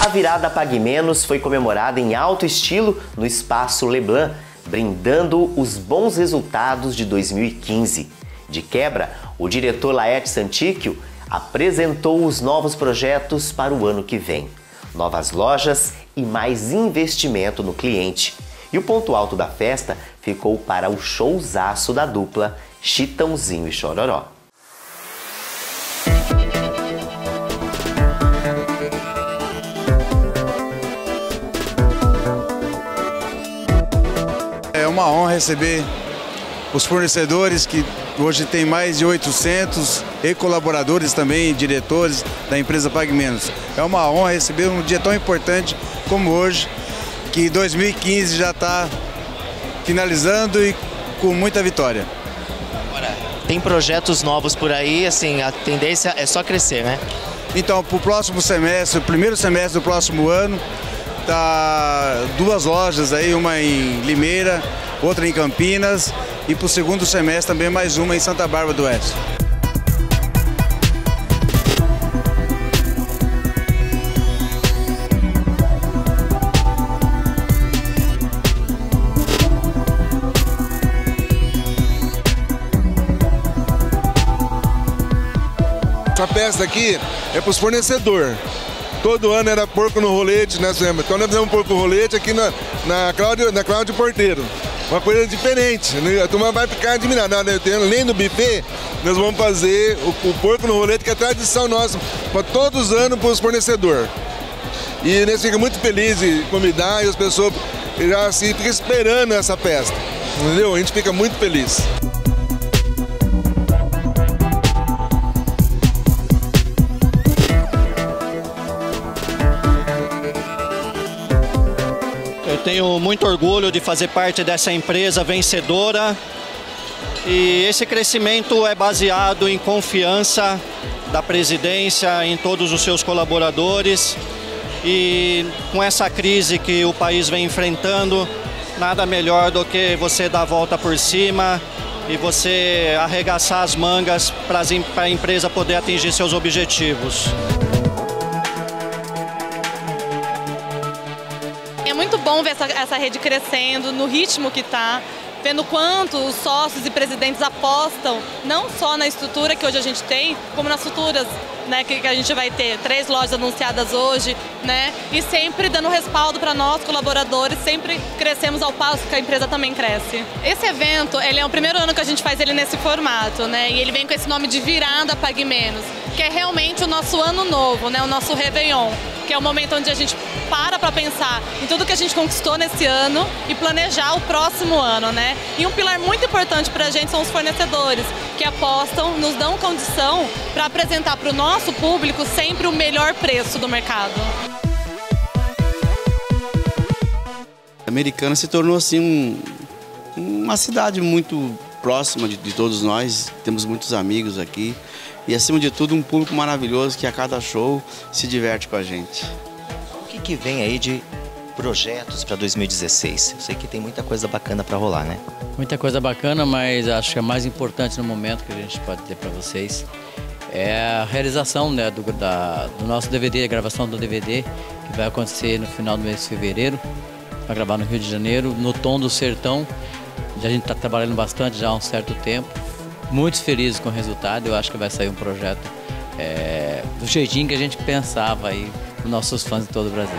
A virada Pague Menos foi comemorada em alto estilo no Espaço Leblanc, brindando os bons resultados de 2015. De quebra, o diretor Laerte Santíquio apresentou os novos projetos para o ano que vem. Novas lojas e mais investimento no cliente. E o ponto alto da festa ficou para o showzaço da dupla Chitãozinho e Chororó. Uma honra receber os fornecedores que hoje tem mais de 800 e colaboradores também, diretores da empresa Pague Menos. É uma honra receber um dia tão importante como hoje, que 2015 já está finalizando e com muita vitória. Agora, tem projetos novos por aí, assim, a tendência é só crescer, né? Então, para o próximo semestre, o primeiro semestre do próximo ano, tá duas lojas aí, uma em Limeira, outra em Campinas e para o segundo semestre também mais uma em Santa Bárbara do Oeste. Essa peça aqui é para os fornecedores. Todo ano era porco no rolete, né? Então nós fizemos porco rolete aqui na, na, Cláudio, na Cláudio Porteiro. Uma coisa diferente, né? a turma vai ficar admirada. Além do buffet, nós vamos fazer o, o porco no rolete, que é tradição nossa, para todos os anos para os fornecedores. E nós ficamos muito felizes em convidar e as pessoas já assim, ficam esperando essa festa. Entendeu? A gente fica muito feliz. Eu tenho muito orgulho de fazer parte dessa empresa vencedora e esse crescimento é baseado em confiança da presidência em todos os seus colaboradores e com essa crise que o país vem enfrentando, nada melhor do que você dar a volta por cima e você arregaçar as mangas para a empresa poder atingir seus objetivos. Muito bom ver essa, essa rede crescendo no ritmo que está, vendo quanto os sócios e presidentes apostam, não só na estrutura que hoje a gente tem, como nas futuras né, que, que, a gente vai ter. Três lojas anunciadas hoje, né? E sempre dando respaldo para nós, colaboradores, sempre crescemos ao passo que a empresa também cresce. Esse evento, ele é o primeiro ano que a gente faz ele nesse formato, né? E ele vem com esse nome de Virada Pague Menos, que é realmente o nosso ano novo, né? O nosso Réveillon, que é o momento onde a gente para para pensar em tudo que a gente conquistou nesse ano e planejar o próximo ano, né? E um pilar muito importante para a gente são os fornecedores, que apostam, nos dão condição para apresentar para o nosso público sempre o melhor preço do mercado. A Americana se tornou assim um, uma cidade muito próxima de, de todos nós, temos muitos amigos aqui e acima de tudo um público maravilhoso que a cada show se diverte com a gente que, que vem aí de projetos para 2016? Eu sei que tem muita coisa bacana para rolar, né? Muita coisa bacana, mas acho que a mais importante no momento que a gente pode ter para vocês é a realização né, do, da, do nosso DVD, a gravação do DVD, que vai acontecer no final do mês de fevereiro. Vai gravar no Rio de Janeiro, no Tom do Sertão. Já a gente está trabalhando bastante já há um certo tempo. Muito felizes com o resultado. Eu acho que vai sair um projeto é, do jeitinho que a gente pensava aí nossos fãs de todo o Brasil.